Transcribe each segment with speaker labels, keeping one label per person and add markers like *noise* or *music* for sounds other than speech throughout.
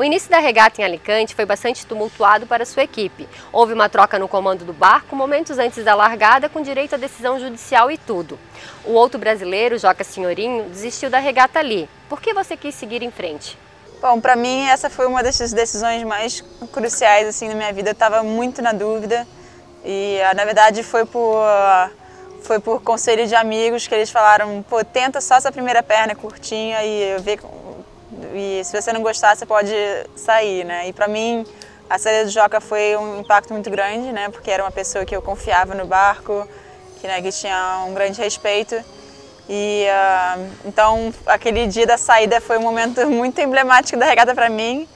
Speaker 1: O início da regata em Alicante foi bastante tumultuado para sua equipe. Houve uma troca no comando do barco momentos antes da largada, com direito à decisão judicial e tudo. O outro brasileiro, Joca Senhorinho, desistiu da regata ali. Por que você quis seguir em frente?
Speaker 2: Bom, para mim essa foi uma das decisões mais cruciais assim na minha vida. Eu estava muito na dúvida e ah, na verdade foi por foi por conselho de amigos que eles falaram, pô, tenta só essa primeira perna curtinha e ver e se você não gostar você pode sair, né? E para mim a saída do Joca foi um impacto muito grande, né? Porque era uma pessoa que eu confiava no barco, que, né, que tinha um grande respeito. E uh, então aquele dia da saída foi um momento *laughs* muito emblemático da regata para mim.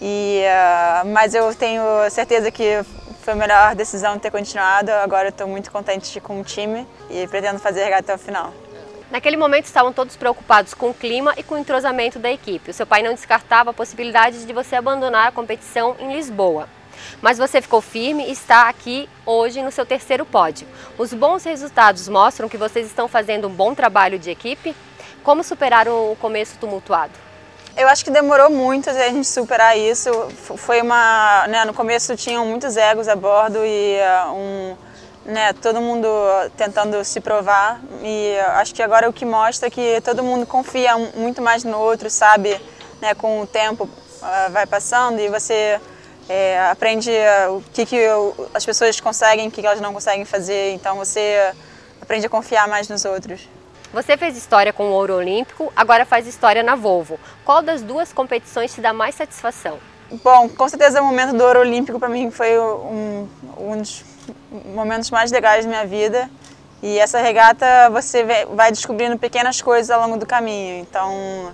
Speaker 2: E, uh, mas eu tenho certeza que foi a melhor decisão ter continuado. Agora estou muito contente com o time e pretendo fazer a regata até o final.
Speaker 1: Naquele momento estavam todos preocupados com o clima e com o entrosamento da equipe. O seu pai não descartava a possibilidade de você abandonar a competição em Lisboa. Mas você ficou firme e está aqui hoje no seu terceiro pódio. Os bons resultados mostram que vocês estão fazendo um bom trabalho de equipe? Como superaram o começo tumultuado?
Speaker 2: Eu acho que demorou muito a gente superar isso. Foi uma, né, no começo tinham muitos egos a bordo e uh, um, né, todo mundo tentando se provar e acho que agora é o que mostra que todo mundo confia muito mais no outro, sabe, né, com o tempo uh, vai passando e você é, aprende o que, que as pessoas conseguem, o que elas não conseguem fazer, então você aprende a confiar mais nos outros.
Speaker 1: Você fez história com o ouro olímpico, agora faz história na Volvo. Qual das duas competições te dá mais satisfação?
Speaker 2: Bom, com certeza o momento do ouro olímpico para mim foi um, um dos momentos mais legais da minha vida. E essa regata você vai descobrindo pequenas coisas ao longo do caminho. Então,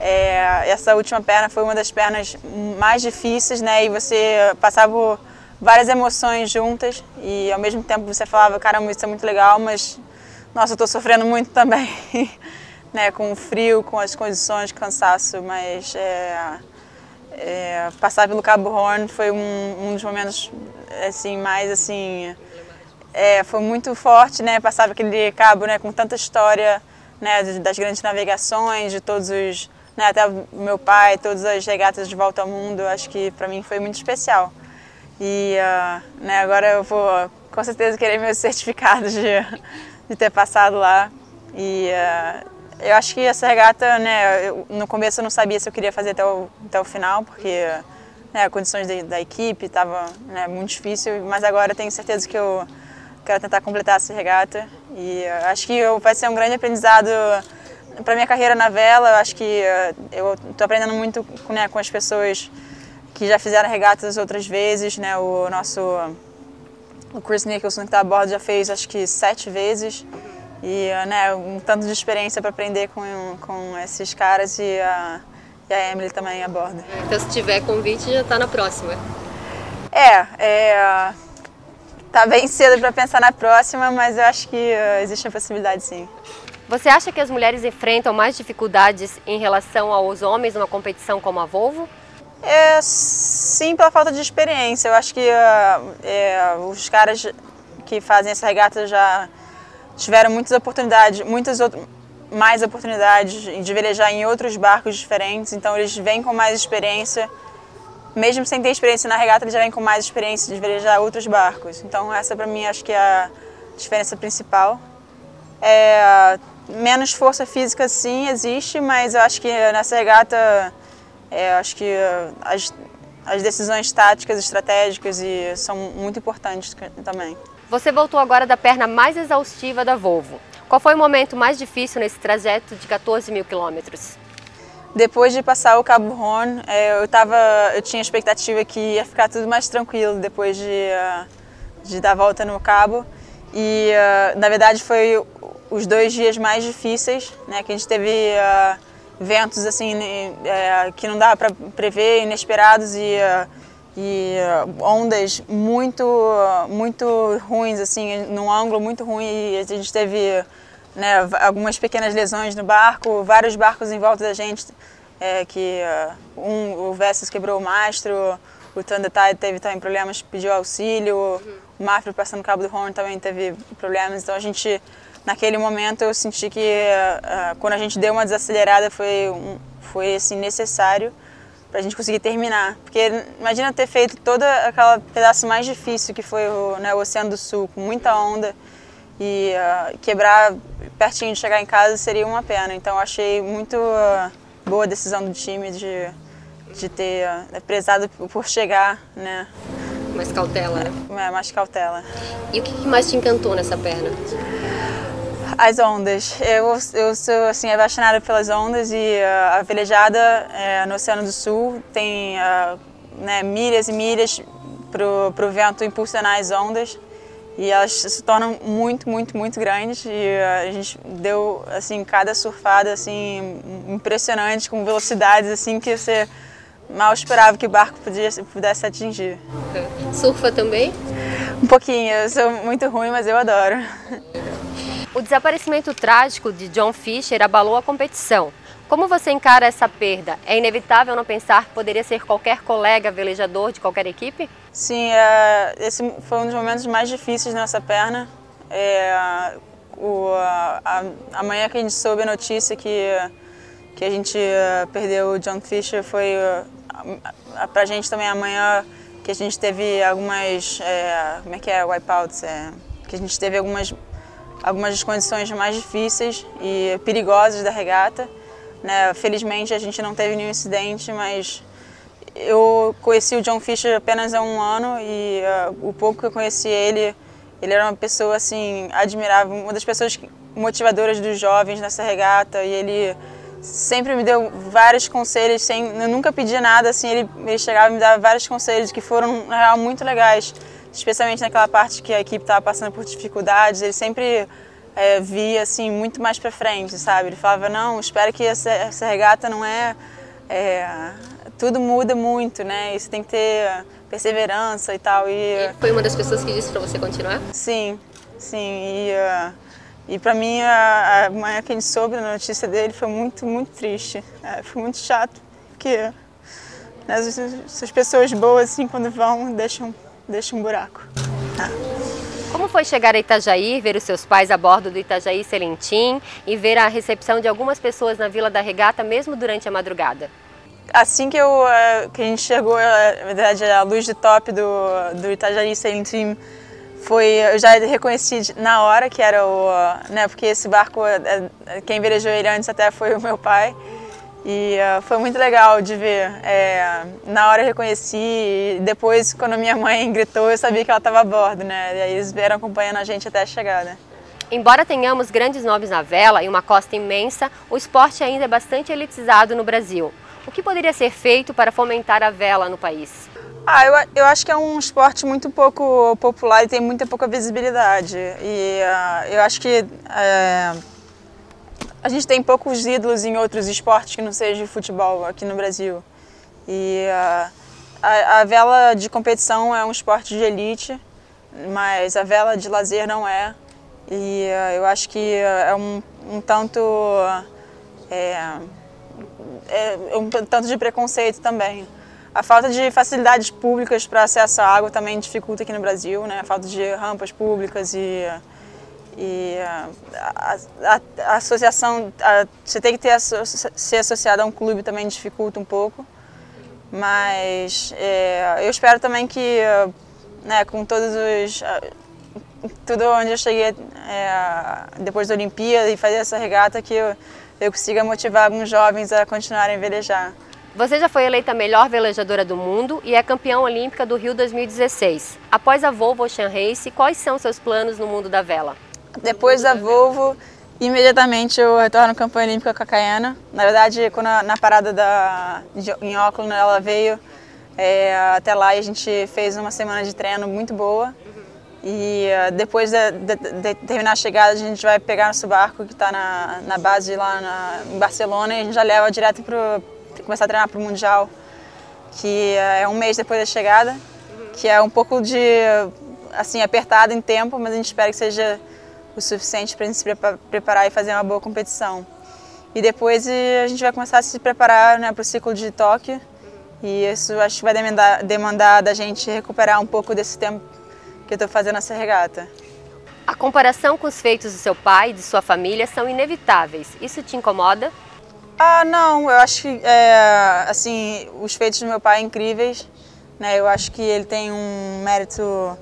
Speaker 2: é, essa última perna foi uma das pernas mais difíceis, né? E você passava várias emoções juntas e ao mesmo tempo você falava, caramba, isso é muito legal, mas nossa, eu estou sofrendo muito também, *laughs* né? Com o frio, com as condições, cansaço, mas é, é, passar pelo Cabo Horn foi um, um dos momentos assim mais assim é, foi muito forte, né? Passar aquele cabo, né? Com tanta história, né? Das grandes navegações, de todos os né, até meu pai, todas as regatas de volta ao mundo, acho que para mim foi muito especial. E uh, né, agora eu vou com certeza querer meus *laughs* certificados de, de ter passado lá. E uh, eu acho que essa regata, né, eu, no começo eu não sabia se eu queria fazer até o, até o final, porque né, as condições da, da equipe estavam né, muito difícil, mas agora eu tenho certeza que eu quero tentar completar essa regata. E uh, acho que vai ser um grande aprendizado para minha carreira na vela, eu acho que eh, eu estou aprendendo muito né, com as pessoas que já fizeram regatas outras vezes, né? O nosso o Chris Nicholson que está a bordo já fez acho que sete vezes e né, um tanto de experiência para aprender com, com esses caras e a, e a Emily também a bordo.
Speaker 1: Então se tiver convite já está na próxima.
Speaker 2: É, é tá bem cedo para pensar na próxima, mas eu acho que uh, existe a possibilidade sim.
Speaker 1: Você acha que as mulheres enfrentam mais dificuldades em relação aos homens numa competição como a Volvo?
Speaker 2: É, sim, pela falta de experiência. Eu acho que uh, é, os caras que fazem essa regata já tiveram muitas oportunidades, muitas mais oportunidades de velejar em outros barcos diferentes, então eles vêm com mais experiência. Mesmo sem ter experiência na regata, eles já vêm com mais experiência de velejar outros barcos. Então essa para mim acho que é a diferença principal. É, Menos força física sim existe, mas eu acho que nessa regata é, acho que as, as decisões táticas, estratégicas e são muito importantes também.
Speaker 1: Você voltou agora da perna mais exaustiva da Volvo. Qual foi o momento mais difícil nesse trajeto de 14 mil quilômetros?
Speaker 2: Depois de passar o Cabo Horn, é, eu, tava, eu tinha expectativa que ia ficar tudo mais tranquilo depois de, ah, de dar a volta no cabo. E, ah, na verdade, foi os dois dias mais difíceis, né, que a gente teve uh, ventos assim uh, que não dava para prever, inesperados e, e ondas muito muito ruins assim, num ângulo muito ruim e a gente teve né, algumas pequenas lesões no barco, vários barcos em volta da gente, é, que um, o Vestas quebrou o mastro, o Thunder Tide teve também problemas, pediu auxílio, uhum. o Mafra passando Cabo do Horn também teve problemas, então a gente naquele momento eu senti que uh, quando a gente deu uma desacelerada foi, um, foi assim, necessário, para a gente conseguir terminar. Porque imagina ter feito todo aquele pedaço mais difícil que foi o, né, o Oceano do Sul, com muita onda, e uh, quebrar pertinho de chegar em casa seria uma pena. Então achei muito uh, boa a decisão do time de, de ter uh, prezado por chegar, né?
Speaker 1: Mais cautela, né?
Speaker 2: É, mais cautela.
Speaker 1: E o que mais te encantou nessa perna?
Speaker 2: As ondas. Eu, eu sou assim, apaixonada pelas ondas e uh, a velejada é, no Oceano do Sul tem uh, né, milhas e milhas para o vento impulsionar as ondas e elas se tornam muito, muito, muito grandes e uh, a gente deu assim cada surfada assim impressionante com velocidades assim que você mal esperava que o barco podia, pudesse atingir.
Speaker 1: Surfa também?
Speaker 2: Um pouquinho, eu sou muito ruim, mas eu adoro. *laughs*
Speaker 1: O desaparecimento trágico de John Fisher abalou a competição. Como você encara essa perda? É inevitável não pensar que poderia ser qualquer colega velejador de qualquer equipe?
Speaker 2: Sim, é, esse foi um dos momentos mais difíceis nessa perna. É, o, a, amanhã que a gente soube a notícia que, que a gente uh, perdeu o John Fisher foi uh, pra gente também amanhã que a gente teve algumas, é, como é que é, wipeouts, é, que a gente teve algumas algumas das condições mais difíceis e perigosas da regata. Né? Felizmente a gente não teve nenhum incidente, mas eu conheci o John Fisher apenas há um ano e uh, o pouco que eu conheci ele, ele era uma pessoa assim admirável, uma das pessoas motivadoras dos jovens nessa regata e ele sempre me deu vários conselhos sem eu nunca pedi nada assim ele, ele chegava e me dava vários conselhos que foram na real muito legais especialmente naquela parte que a equipe estava passando por dificuldades, ele sempre é, via assim muito mais para frente, sabe? Ele falava não, espero que essa, essa regata não é, é, tudo muda muito, né? Isso tem que ter perseverança e tal.
Speaker 1: E, foi uma das pessoas que disse para você continuar?
Speaker 2: Sim, sim. E, uh, e para mim a, a manhã que a gente soube a notícia dele foi muito muito triste, é, foi muito chato, porque né, essas pessoas boas assim quando vão deixam deixa um buraco. Tá.
Speaker 1: Como foi chegar a Itajaí, ver os seus pais a bordo do Itajaí Selentim e ver a recepção de algumas pessoas na Vila da Regata, mesmo durante a madrugada?
Speaker 2: Assim que, eu, eh, que a gente chegou, eh, na verdade, a luz de top do, do Itajaí Selentim foi, eu já reconheci na hora que era o, né, porque esse barco, eh, quem velejou ele antes até foi o meu pai. E uh, foi muito legal de ver. É, na hora eu reconheci e depois, quando minha mãe *laughs* gritou, eu sabia que ela estava a bordo, né? E aí eles vieram acompanhando a gente até a chegada.
Speaker 1: Embora tenhamos grandes nomes na vela e uma costa imensa, o esporte ainda é bastante elitizado no Brasil. O que poderia ser feito para fomentar a vela no país?
Speaker 2: Ah, eu, eu acho que é um esporte muito pouco popular e tem muita pouca visibilidade. E uh, eu acho que uh, a gente tem poucos ídolos em outros esportes que não seja futebol aqui no Brasil. E uh, a, a, vela de competição é um esporte de elite, mas a vela de lazer não é. E uh, eu acho que é um, um tanto. É, é um tanto de preconceito também. A falta de facilidades públicas para acesso à água também dificulta aqui no Brasil, né? A falta de rampas públicas e e a, a, a associação, a, você tem que ter, ser associado a um clube também dificulta um pouco. Mas é, eu espero também que, né, com todos os. Tudo onde eu cheguei é, depois da Olimpíada e fazer essa regata, que eu, eu consiga motivar alguns jovens a continuarem a velejar.
Speaker 1: Você já foi eleita a melhor velejadora do mundo e é campeã olímpica do Rio 2016. Após a Volvo Ocean Race, quais são seus planos no mundo da vela?
Speaker 2: Depois da Volvo, imediatamente eu retorno à campanha olímpica com a Caiana. Na verdade, quando na parada da, de, em Auckland ela veio é, até lá e a gente fez uma semana de treino muito boa. E uh, depois de, de, de, terminar a chegada, a gente vai pegar nosso barco que está na, na, base lá na, em Barcelona e a gente já leva direto para começar a treinar para o Mundial, que uh, é um mês depois da chegada, que é um pouco de assim apertado em tempo, mas a gente espera que seja o suficiente para a gente se preparar e fazer uma boa competição. E depois a gente vai começar a se preparar né, para o ciclo de Tóquio e isso acho que vai demandar, demandar da gente recuperar um pouco desse tempo que eu estou fazendo essa regata.
Speaker 1: A comparação com os feitos do seu pai e de sua família são inevitáveis. Isso te incomoda?
Speaker 2: Ah, não, eu acho que, é, assim, os feitos do meu pai incríveis, né? Eu acho que ele tem um mérito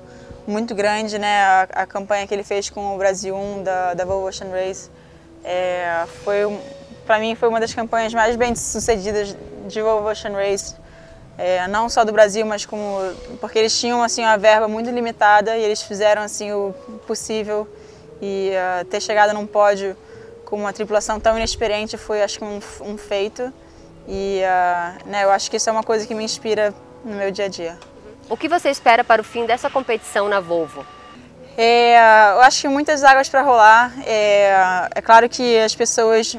Speaker 2: muito grande, né? A, a campanha que ele fez com o Brasil 1 da, da Volvo Ocean Race é, foi, para mim, foi uma das campanhas mais bem sucedidas de Volvo Ocean Race. É, não só do Brasil, mas como porque eles tinham assim uma verba muito limitada e eles fizeram assim o possível e uh, ter chegado num pódio com uma tripulação tão inexperiente foi acho que um, um feito e uh, né, eu acho que isso é uma coisa que me inspira no meu dia a dia.
Speaker 1: O que você espera para o fim dessa competição na Volvo?
Speaker 2: É, eu acho que muitas águas para rolar. É, é, claro que as pessoas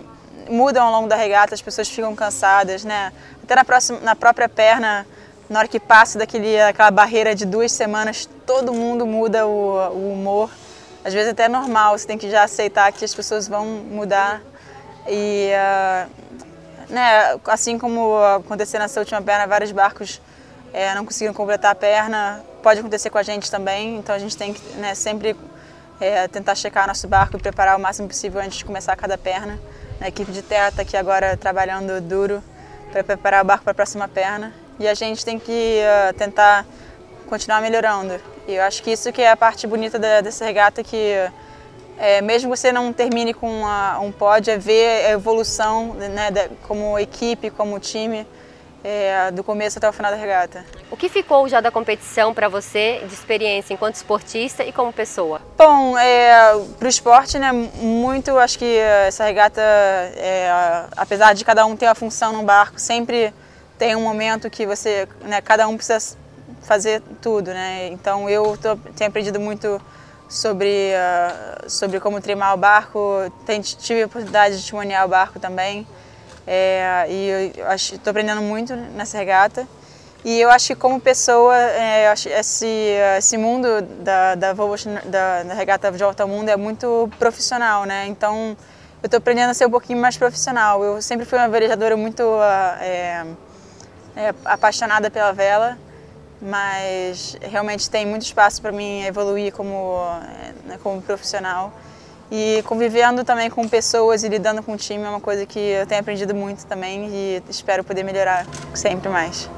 Speaker 2: mudam ao longo da regata, as pessoas ficam cansadas, né? Até na, próxima, na própria perna, na hora que passa daquele, aquela barreira de duas semanas, todo mundo muda o, o humor. Às vezes até é normal, você tem que já aceitar que as pessoas vão mudar. E, uh, né, assim como aconteceu nessa última perna, vários barcos é, não conseguiram completar a perna, pode acontecer com a gente também, então a gente tem que né, sempre é, tentar checar nosso barco e preparar o máximo possível antes de começar cada perna. A equipe de terra está aqui agora trabalhando duro para preparar o barco para a próxima perna e a gente tem que uh, tentar continuar melhorando. E eu acho que isso que é a parte bonita da, dessa regata que é, mesmo você não termine com uma, um pódio, é ver a evolução né, da, como equipe, como time é, do começo até o final da regata.
Speaker 1: O que ficou já da competição para você de experiência enquanto esportista e como pessoa?
Speaker 2: Bom, é, para o esporte, né, muito acho que essa regata, é, apesar de cada um ter uma função no barco, sempre tem um momento que você, né, cada um precisa fazer tudo, né? Então eu tô, tenho aprendido muito sobre, uh, sobre como trimar o barco, tive a oportunidade de timonear o barco também. É, e estou aprendendo muito nessa regata. E eu acho que como pessoa, é, esse, esse mundo da, da, da, da regata de ao mundo é muito profissional, né? Então eu estou aprendendo a ser um pouquinho mais profissional. Eu sempre fui uma velejadora muito é, é, apaixonada pela vela, mas realmente tem muito espaço para mim evoluir como, né, como profissional. E convivendo também com pessoas e lidando com o time é uma coisa que eu tenho aprendido muito também e espero poder melhorar sempre mais.